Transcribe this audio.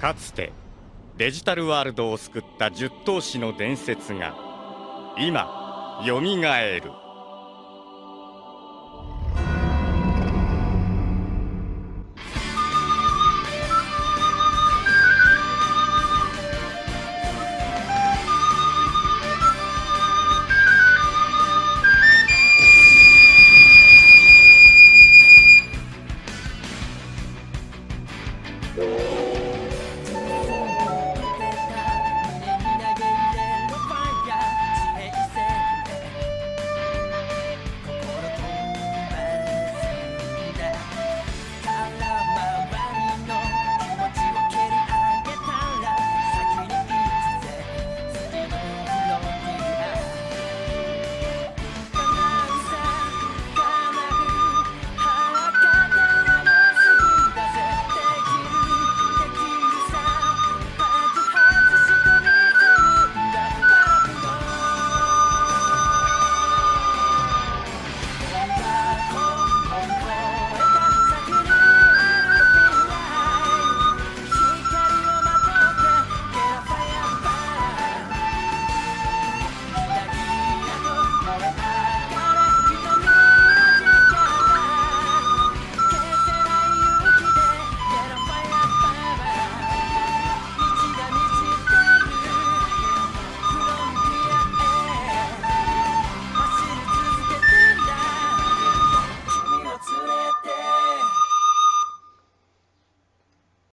かつてデジタルワールドを救った十頭士の伝説が今よみがえる「